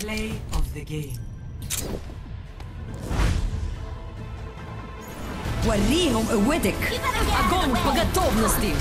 Play of the game. وريهم قوتك огонь по готовности